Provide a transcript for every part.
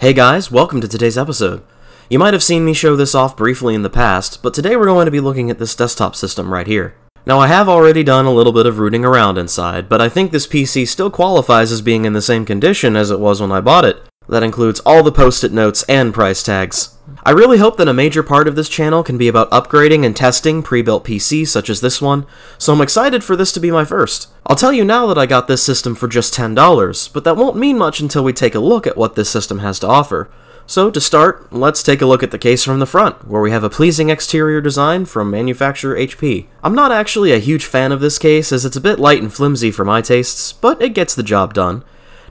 Hey guys, welcome to today's episode. You might have seen me show this off briefly in the past, but today we're going to be looking at this desktop system right here. Now I have already done a little bit of rooting around inside, but I think this PC still qualifies as being in the same condition as it was when I bought it. That includes all the post-it notes and price tags. I really hope that a major part of this channel can be about upgrading and testing pre-built PCs such as this one, so I'm excited for this to be my first. I'll tell you now that I got this system for just $10, but that won't mean much until we take a look at what this system has to offer. So to start, let's take a look at the case from the front, where we have a pleasing exterior design from manufacturer HP. I'm not actually a huge fan of this case as it's a bit light and flimsy for my tastes, but it gets the job done.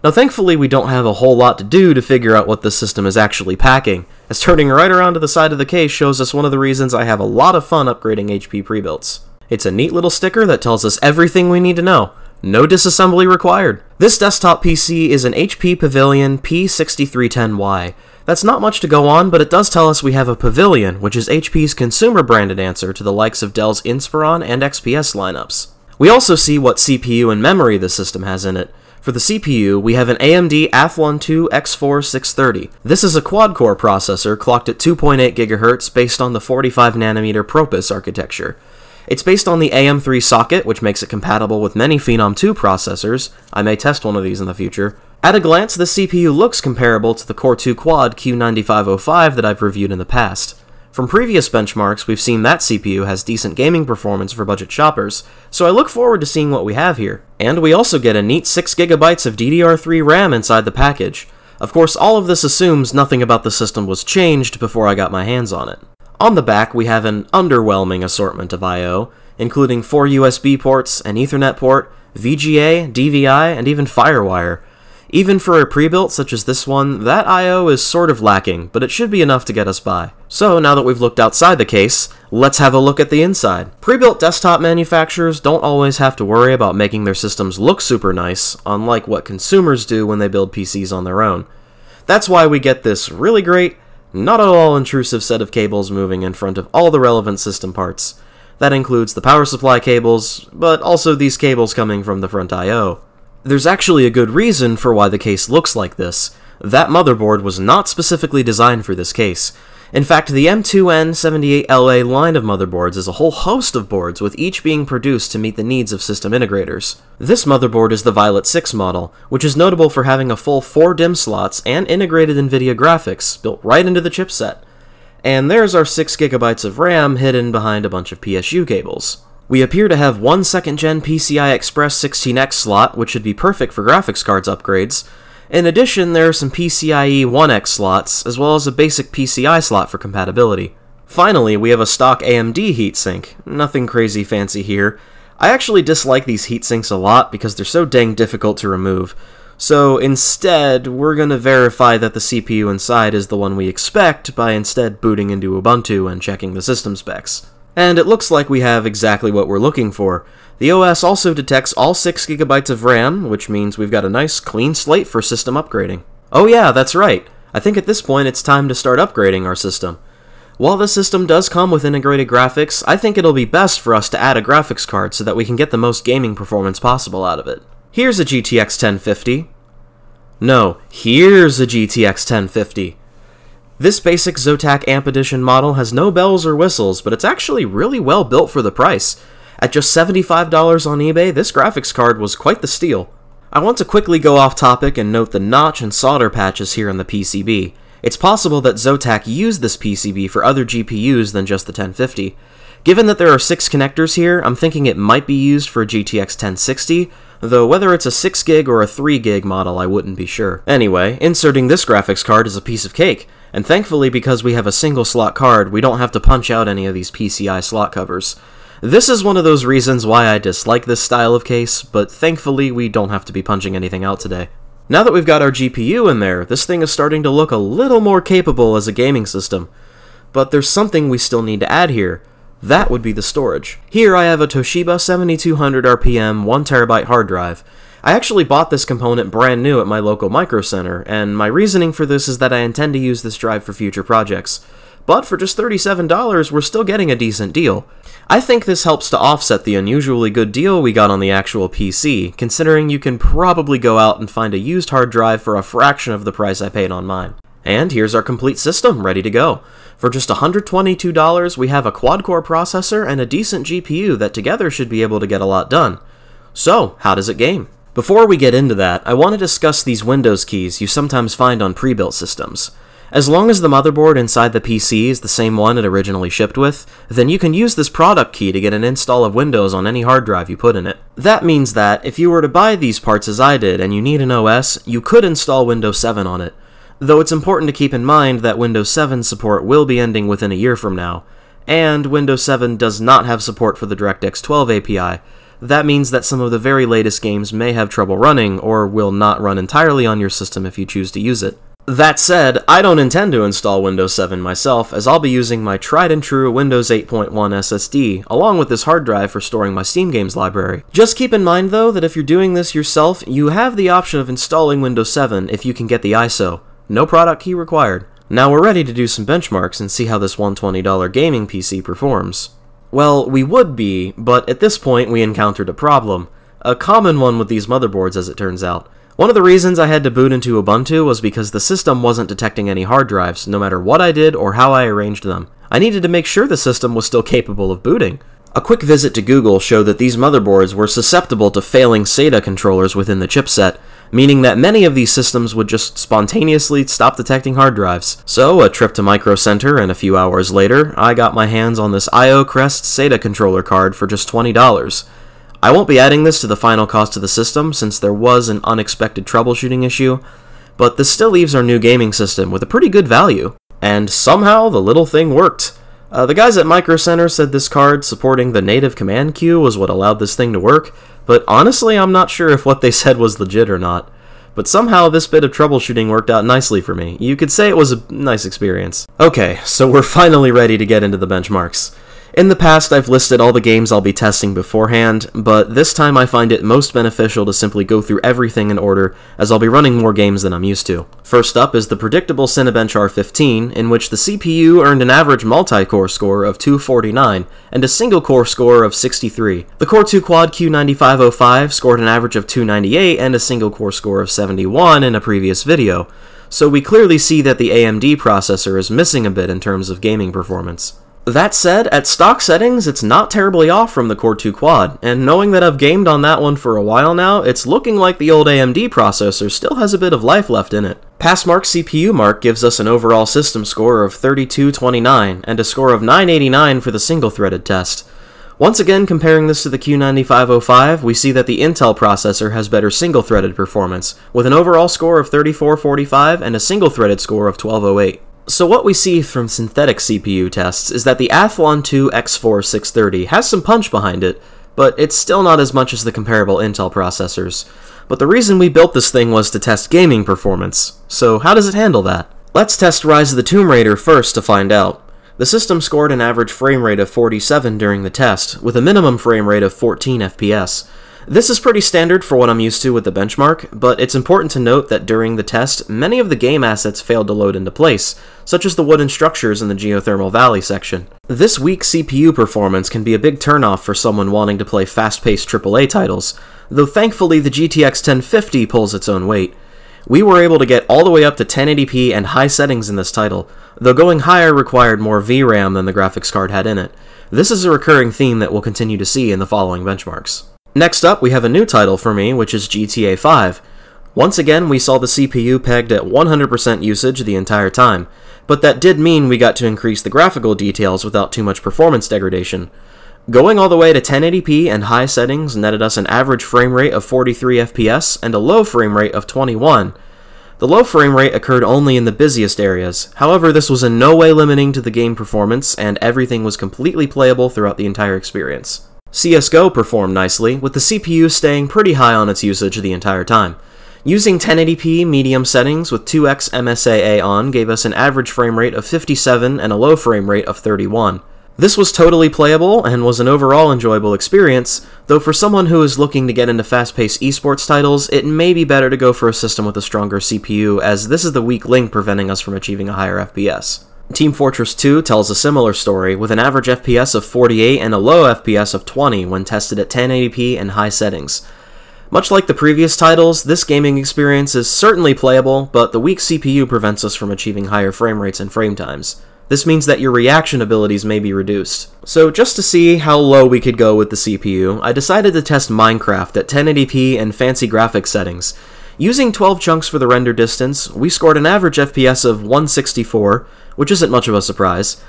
Now thankfully we don't have a whole lot to do to figure out what this system is actually packing, as turning right around to the side of the case shows us one of the reasons I have a lot of fun upgrading HP pre-builts. It's a neat little sticker that tells us everything we need to know. No disassembly required. This desktop PC is an HP Pavilion P6310Y. That's not much to go on, but it does tell us we have a Pavilion, which is HP's consumer branded answer to the likes of Dell's Inspiron and XPS lineups. We also see what CPU and memory the system has in it. For the CPU, we have an AMD Athlon 2 X4 630. This is a quad-core processor clocked at 2.8 GHz based on the 45nm Propus architecture. It's based on the AM3 socket, which makes it compatible with many Phenom 2 processors. I may test one of these in the future. At a glance, the CPU looks comparable to the Core 2 Quad Q9505 that I've reviewed in the past. From previous benchmarks, we've seen that CPU has decent gaming performance for budget shoppers, so I look forward to seeing what we have here. And we also get a neat 6GB of DDR3 RAM inside the package. Of course, all of this assumes nothing about the system was changed before I got my hands on it. On the back, we have an underwhelming assortment of I.O., including 4 USB ports, an Ethernet port, VGA, DVI, and even FireWire. Even for a pre-built such as this one, that I.O. is sort of lacking, but it should be enough to get us by. So now that we've looked outside the case, let's have a look at the inside. Pre-built desktop manufacturers don't always have to worry about making their systems look super nice, unlike what consumers do when they build PCs on their own. That's why we get this really great, not at all intrusive set of cables moving in front of all the relevant system parts. That includes the power supply cables, but also these cables coming from the front I.O. There's actually a good reason for why the case looks like this. That motherboard was not specifically designed for this case. In fact, the M2N78LA line of motherboards is a whole host of boards, with each being produced to meet the needs of system integrators. This motherboard is the Violet 6 model, which is notable for having a full 4 DIMM slots and integrated NVIDIA graphics built right into the chipset. And there's our 6GB of RAM hidden behind a bunch of PSU cables. We appear to have one second gen PCI Express 16X slot, which should be perfect for graphics cards upgrades. In addition, there are some PCIe 1X slots, as well as a basic PCI slot for compatibility. Finally, we have a stock AMD heatsink. Nothing crazy fancy here. I actually dislike these heatsinks a lot because they're so dang difficult to remove. So instead, we're going to verify that the CPU inside is the one we expect by instead booting into Ubuntu and checking the system specs. And it looks like we have exactly what we're looking for. The OS also detects all 6GB of RAM, which means we've got a nice clean slate for system upgrading. Oh yeah, that's right. I think at this point it's time to start upgrading our system. While the system does come with integrated graphics, I think it'll be best for us to add a graphics card so that we can get the most gaming performance possible out of it. Here's a GTX 1050. No, here's a GTX 1050. This basic Zotac Amp Edition model has no bells or whistles, but it's actually really well built for the price. At just $75 on eBay, this graphics card was quite the steal. I want to quickly go off topic and note the notch and solder patches here on the PCB. It's possible that Zotac used this PCB for other GPUs than just the 1050. Given that there are 6 connectors here, I'm thinking it might be used for a GTX 1060, though whether it's a 6 gig or a 3 gig model I wouldn't be sure. Anyway, inserting this graphics card is a piece of cake. And thankfully, because we have a single slot card, we don't have to punch out any of these PCI slot covers. This is one of those reasons why I dislike this style of case, but thankfully we don't have to be punching anything out today. Now that we've got our GPU in there, this thing is starting to look a little more capable as a gaming system. But there's something we still need to add here. That would be the storage. Here I have a Toshiba 7200 RPM 1TB hard drive. I actually bought this component brand new at my local Micro Center, and my reasoning for this is that I intend to use this drive for future projects. But for just $37, we're still getting a decent deal. I think this helps to offset the unusually good deal we got on the actual PC, considering you can probably go out and find a used hard drive for a fraction of the price I paid on mine. And here's our complete system ready to go. For just $122, we have a quad-core processor and a decent GPU that together should be able to get a lot done. So, how does it game? Before we get into that, I want to discuss these Windows keys you sometimes find on pre-built systems. As long as the motherboard inside the PC is the same one it originally shipped with, then you can use this product key to get an install of Windows on any hard drive you put in it. That means that, if you were to buy these parts as I did and you need an OS, you could install Windows 7 on it, though it's important to keep in mind that Windows 7 support will be ending within a year from now, and Windows 7 does not have support for the DirectX 12 API. That means that some of the very latest games may have trouble running, or will not run entirely on your system if you choose to use it. That said, I don't intend to install Windows 7 myself, as I'll be using my tried and true Windows 8.1 SSD, along with this hard drive for storing my Steam games library. Just keep in mind though that if you're doing this yourself, you have the option of installing Windows 7 if you can get the ISO. No product key required. Now we're ready to do some benchmarks and see how this $120 gaming PC performs. Well, we would be, but at this point we encountered a problem. A common one with these motherboards as it turns out. One of the reasons I had to boot into Ubuntu was because the system wasn't detecting any hard drives, no matter what I did or how I arranged them. I needed to make sure the system was still capable of booting. A quick visit to Google showed that these motherboards were susceptible to failing SATA controllers within the chipset, meaning that many of these systems would just spontaneously stop detecting hard drives. So, a trip to Micro Center, and a few hours later, I got my hands on this IO Crest SATA controller card for just $20. I won't be adding this to the final cost of the system since there was an unexpected troubleshooting issue, but this still leaves our new gaming system with a pretty good value. And somehow the little thing worked. Uh, the guys at Micro Center said this card supporting the native command queue was what allowed this thing to work, but honestly, I'm not sure if what they said was legit or not. But somehow this bit of troubleshooting worked out nicely for me. You could say it was a nice experience. Okay, so we're finally ready to get into the benchmarks. In the past, I've listed all the games I'll be testing beforehand, but this time I find it most beneficial to simply go through everything in order, as I'll be running more games than I'm used to. First up is the predictable Cinebench R15, in which the CPU earned an average multi-core score of 249 and a single-core score of 63. The Core 2 Quad Q9505 scored an average of 298 and a single-core score of 71 in a previous video, so we clearly see that the AMD processor is missing a bit in terms of gaming performance. That said, at stock settings, it's not terribly off from the Core 2 Quad, and knowing that I've gamed on that one for a while now, it's looking like the old AMD processor still has a bit of life left in it. Passmark CPU Mark gives us an overall system score of 3229 and a score of 989 for the single-threaded test. Once again, comparing this to the Q9505, we see that the Intel processor has better single-threaded performance, with an overall score of 3445 and a single-threaded score of 1208. So what we see from synthetic CPU tests is that the Athlon 2 X4 630 has some punch behind it, but it's still not as much as the comparable Intel processors. But the reason we built this thing was to test gaming performance, so how does it handle that? Let's test Rise of the Tomb Raider first to find out. The system scored an average frame rate of 47 during the test, with a minimum frame rate of 14 FPS, this is pretty standard for what I'm used to with the benchmark, but it's important to note that during the test, many of the game assets failed to load into place, such as the wooden structures in the Geothermal Valley section. This weak CPU performance can be a big turnoff for someone wanting to play fast-paced AAA titles, though thankfully the GTX 1050 pulls its own weight. We were able to get all the way up to 1080p and high settings in this title, though going higher required more VRAM than the graphics card had in it. This is a recurring theme that we'll continue to see in the following benchmarks. Next up, we have a new title for me, which is GTA 5. Once again, we saw the CPU pegged at 100% usage the entire time, but that did mean we got to increase the graphical details without too much performance degradation. Going all the way to 1080p and high settings netted us an average frame rate of 43 FPS and a low frame rate of 21. The low frame rate occurred only in the busiest areas, however this was in no way limiting to the game performance and everything was completely playable throughout the entire experience. CSGO performed nicely, with the CPU staying pretty high on its usage the entire time. Using 1080p medium settings with 2x MSAA on gave us an average frame rate of 57 and a low frame rate of 31. This was totally playable and was an overall enjoyable experience, though for someone who is looking to get into fast-paced esports titles, it may be better to go for a system with a stronger CPU, as this is the weak link preventing us from achieving a higher FPS. Team Fortress 2 tells a similar story, with an average FPS of 48 and a low FPS of 20 when tested at 1080p and high settings. Much like the previous titles, this gaming experience is certainly playable, but the weak CPU prevents us from achieving higher frame rates and frame times. This means that your reaction abilities may be reduced. So just to see how low we could go with the CPU, I decided to test Minecraft at 1080p and fancy graphics settings. Using 12 chunks for the render distance, we scored an average FPS of 164, which isn't much of a surprise.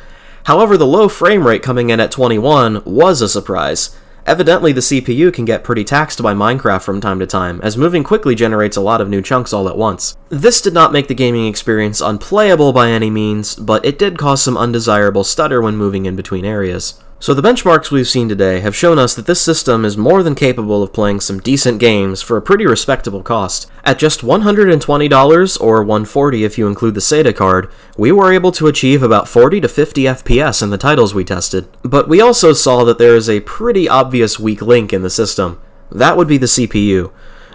However, the low frame rate coming in at 21 was a surprise. Evidently, the CPU can get pretty taxed by Minecraft from time to time, as moving quickly generates a lot of new chunks all at once. This did not make the gaming experience unplayable by any means, but it did cause some undesirable stutter when moving in between areas. So the benchmarks we've seen today have shown us that this system is more than capable of playing some decent games for a pretty respectable cost. At just $120 or 140 if you include the SATA card, we were able to achieve about 40 to 50 FPS in the titles we tested. But we also saw that there is a pretty obvious weak link in the system. That would be the CPU.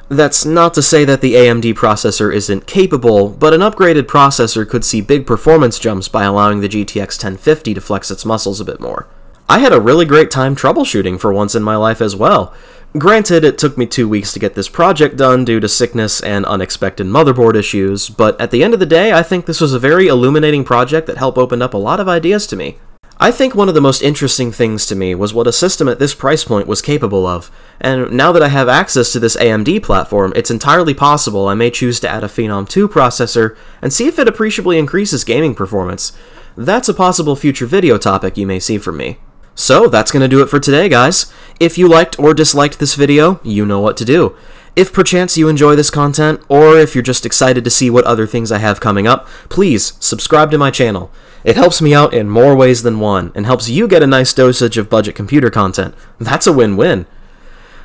That's not to say that the AMD processor isn't capable, but an upgraded processor could see big performance jumps by allowing the GTX 1050 to flex its muscles a bit more. I had a really great time troubleshooting for once in my life as well. Granted, it took me two weeks to get this project done due to sickness and unexpected motherboard issues, but at the end of the day, I think this was a very illuminating project that helped open up a lot of ideas to me. I think one of the most interesting things to me was what a system at this price point was capable of, and now that I have access to this AMD platform, it's entirely possible I may choose to add a Phenom 2 processor and see if it appreciably increases gaming performance. That's a possible future video topic you may see from me. So, that's going to do it for today, guys. If you liked or disliked this video, you know what to do. If perchance you enjoy this content, or if you're just excited to see what other things I have coming up, please subscribe to my channel. It helps me out in more ways than one, and helps you get a nice dosage of budget computer content. That's a win-win.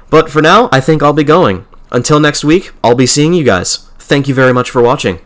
But for now, I think I'll be going. Until next week, I'll be seeing you guys. Thank you very much for watching.